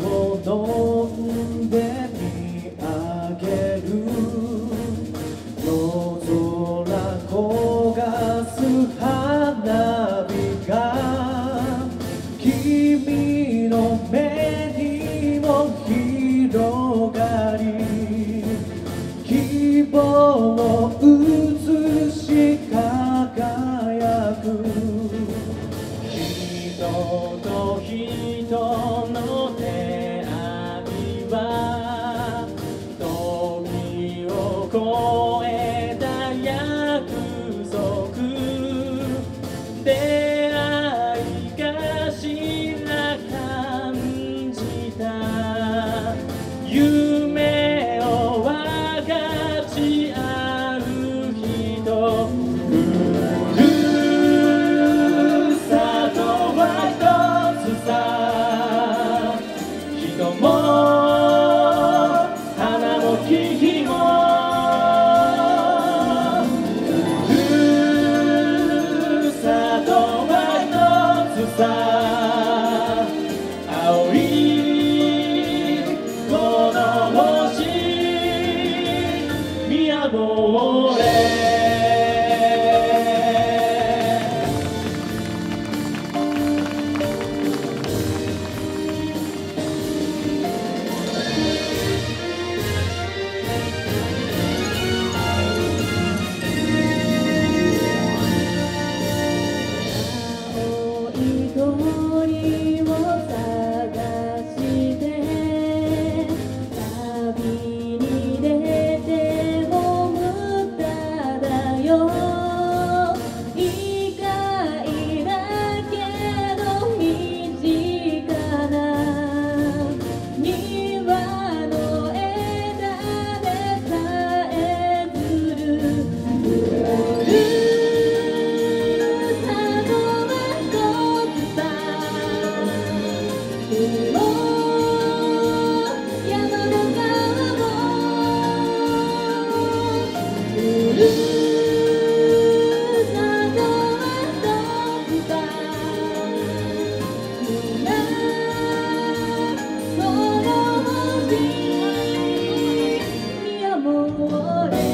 を飲んで上げる夜空焦がす花火が君の目にも広がり希望の歌人と人の手さとまとつさ。青い Lord.